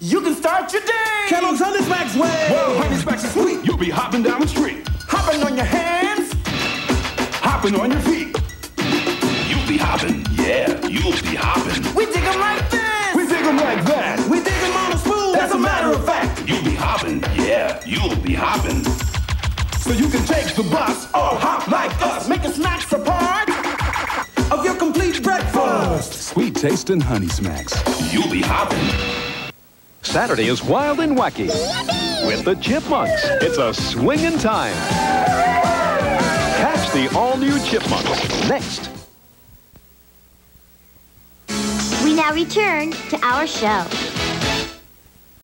You can start your day. Kellogg's Honey Smacks way. Well, Honey Smacks is sweet. You'll be hopping down the street. Hopping on your hands. Hopping on your feet. You'll be hopping. Yeah, you'll be hopping. We dig 'em like this. We dig 'em like that. We dig 'em on a spoon. That's a matter of fact. You'll be hopping. Yeah, you'll be hopping. So you can take the bus or hop like us. Making snacks a part of your complete breakfast. Sweet taste and Honey Smacks. You'll be hopping. Saturday is wild and wacky with the Chipmunks. It's a swinging time. Catch the all-new Chipmunks next. We now return to our show.